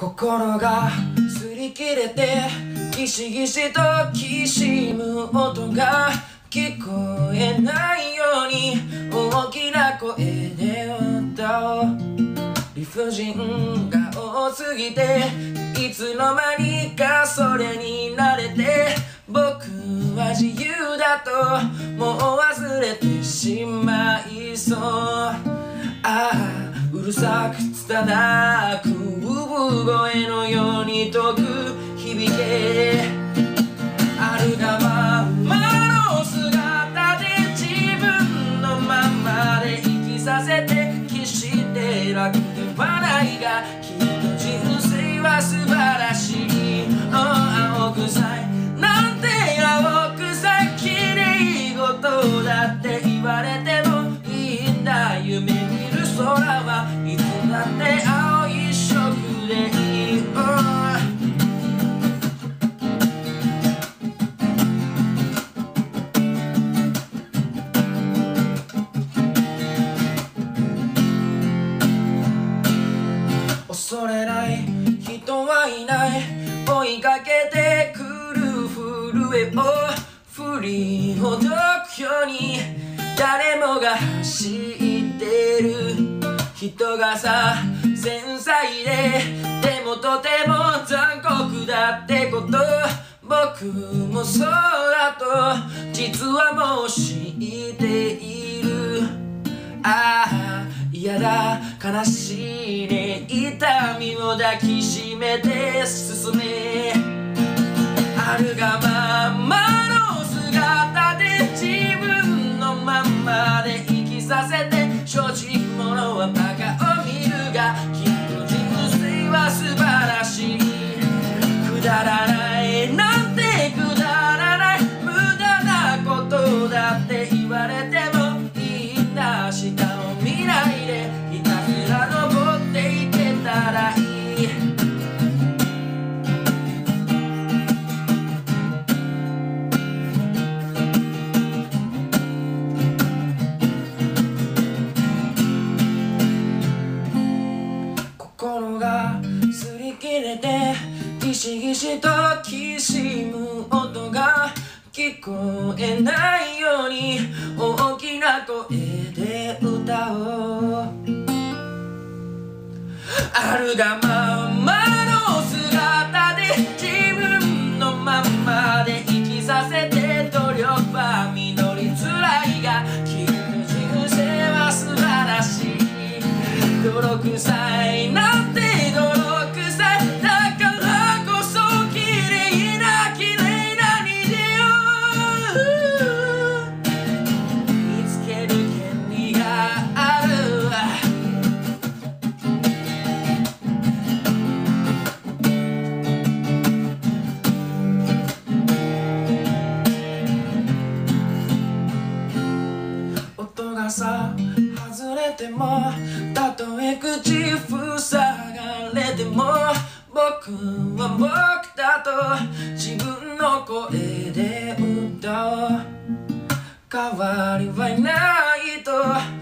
心が擦り切れてギシギシときしむ音が聞こえないように大きな声で歌おう。理不尽が多すぎていつの間にかそれに慣れて。僕は自由だともう忘れてしまいそう。ああうるさく拙く産声のように解く響けあるがままの姿で自分のままで生きさせて決して楽ではないが人はいない追いかけてくる震えを振りほどくように誰もが走ってる。人がさ繊細ででもとても残酷だってこと。僕もそうだと実はもう知っている。ああ嫌だ。悲しいね。痛みを抱きしめて進め。あるがままの姿で自分のまんまで生きさせて。正直者はバカを見るがきっと人生は素晴らしい。くだらないなんてくだらない。無駄なことだって言われてもいいんだ。下をギシギシときしむ音が聞こえないように大きな声で歌おうあるがままの姿で自分のまんまで生きさせて努力は実りづらいがきっと人生は素晴らしい。泥臭いさ外れてもたとえ口塞がれても僕は僕だと自分の声で歌おう。変わりはいないと。